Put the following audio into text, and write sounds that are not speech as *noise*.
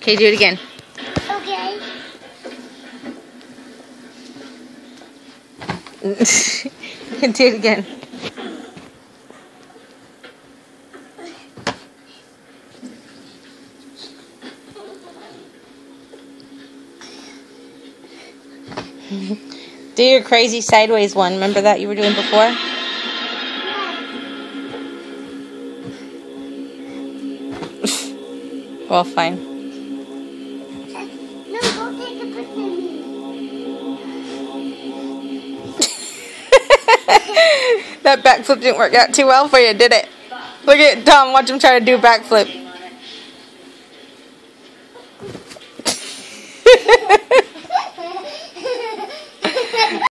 Okay, do it again. Okay. *laughs* do it again. *laughs* Do your crazy sideways one. Remember that you were doing before? *laughs* well, fine. *laughs* that backflip didn't work out too well for you, did it? Look at Tom, watch him try to do backflip.